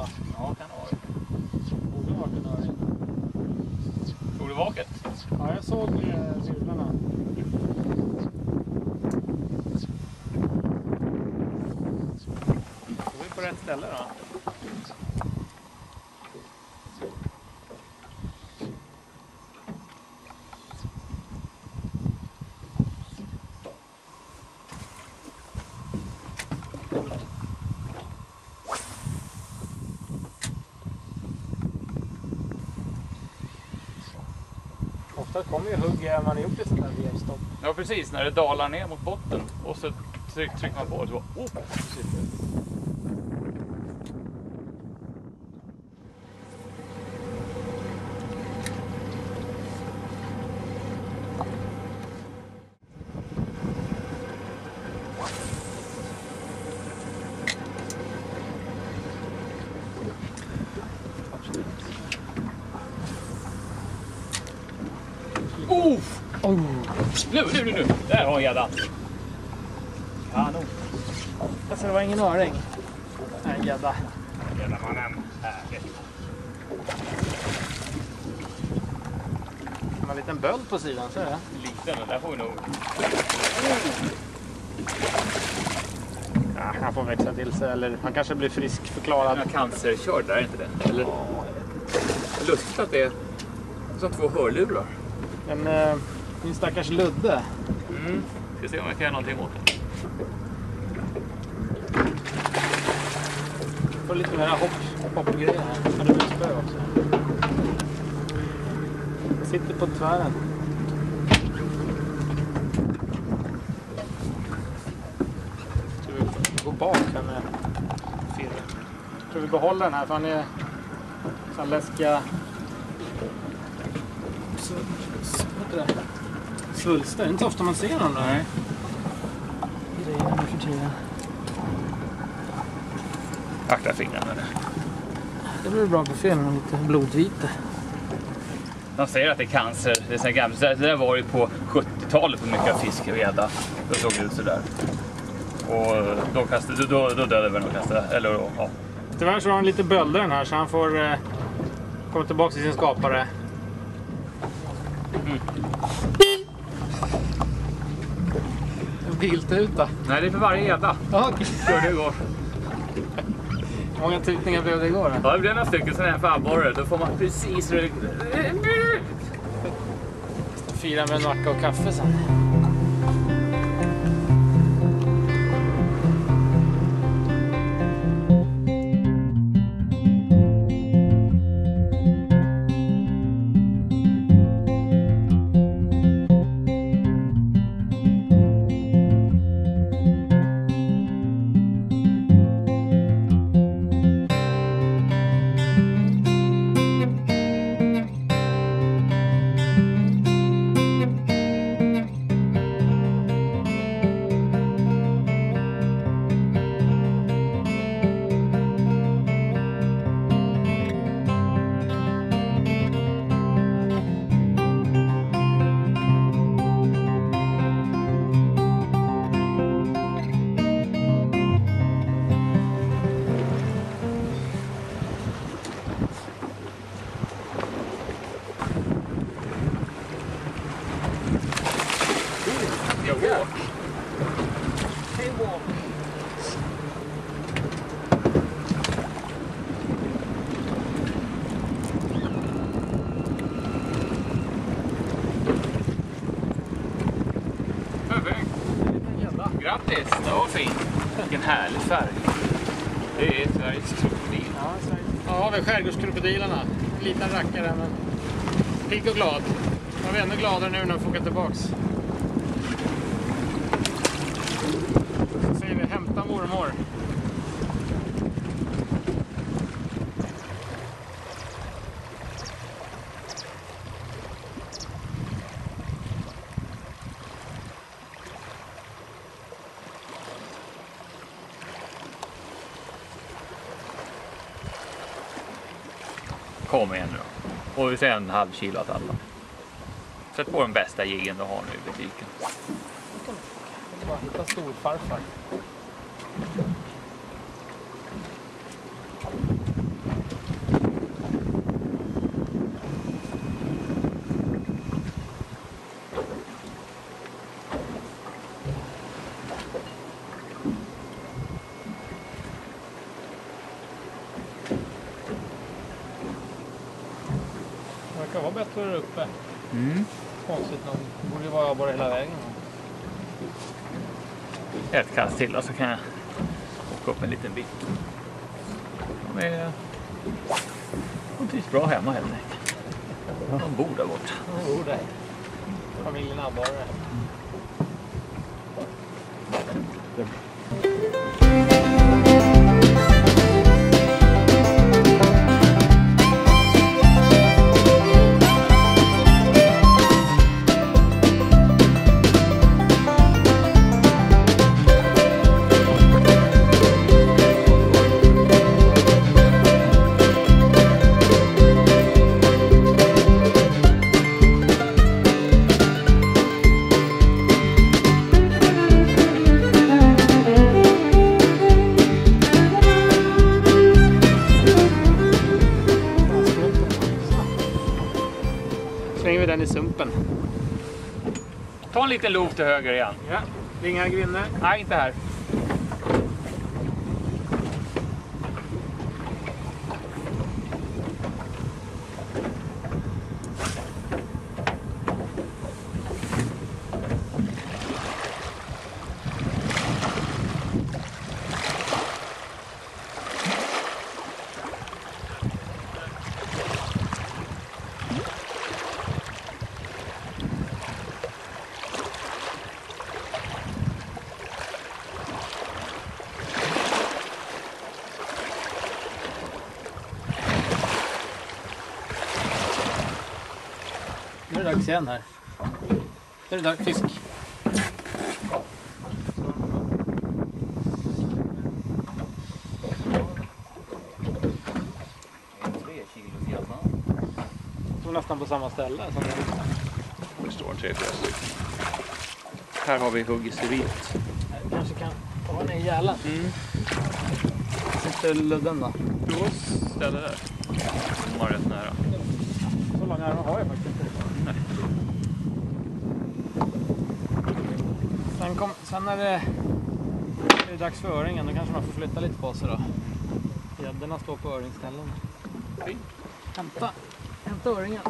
vara då. Ja, kan ha varit. Borde varit en öring. Såg du vaket? Ja, jag såg eh, virvlarna. Då är vi på rätt ställe då. Ofta kommer ju hugg när man har gjort ett sånt här vevstopp. Ja, precis. När det dalar ner mot botten och så trycker man på och så bara, oh, Oh! Nu, nu, nu, nu! Där har jag gäddan. Kanon. Alltså det var ingen öring. Nej, en gädda. Gäddamannen. Härligt. En liten böld på sidan, så är det. Liten, den där får vi nog. Ja, han får växa till sig, eller han kanske blir friskförklarad. Är cancerkörd där, är inte det? Eller? Lustigt att det är som två hörlurar. Men eh, min stackars Ludde. Mm. Ska se om jag kan göra någonting åt det. Får lite mer hopp, hoppgrejer här. Ja, det blir spö också. Jag sitter på tvären. Ska vi gå bak här med firren? Jag tror vi behåller den här för han är så här läskiga så, så, det? Svulster. Det är inte ofta man ser dem där. Nej. Grejer nu för tiden. Akta fingrarna nu. Det blir bra på film med lite blodvite. De säger att det är cancer. Det, är så det där var ju på 70-talet på mycket av fisk och gädda. Då såg det ut sådär. Och då, kastade, då, då dödade vi den och kastade. Eller ja. Tyvärr så har han lite bölder den här så han får eh, komma tillbaka till sin skapare. Mm. Biltuta. Nej, det är för varje. Körde igår. Hur många tutningar blev det igår? Då? Ja, det blev några stycken. Sen en för abborre. Då får man precis... Fira med en macka och kaffe sen. Grattis, det var fint. Vilken härlig färg. Det är Sveriges krokodil. Ja, så ja, har vi skärgårdskrokodilerna. En liten rackare men pigg och glad. Jag är ännu gladare nu när vi får åka tillbaks. Så säger vi hämta mormor. Kom igen nu då. Och vi säger en halv kilo att alla. Sätt på den bästa jiggen du har nu i butiken. Bara hitta storfarfar. Vara bättre där uppe. Mm. Konstigt nog. Borde vara bara hela vägen. Ett kast till och så kan jag åka upp en liten bit. De är... De trivs bra hemma helt enkelt. De bor där borta. De bor där. Familjen Abborre. Den i sumpen. Ta en liten lov till höger igen. Ja. Inga grinner. Nej, inte här. Nu är det dags igen här. Nu är det dags fisk. Jag tror nästan på samma ställe som det Det står tre, fyra stycken. Här har vi huggis i vitt. Jag kanske kan ta ner gälan. Mm. Sitter ludden då? Prova ställa där. De var rätt nära. Så långa armar har jag faktiskt inte. Sen, kom, sen när det är det dags för öringen, då kanske man får flytta lite på sig då. Gäddorna står på öringställen. Hämta, hämta öringen.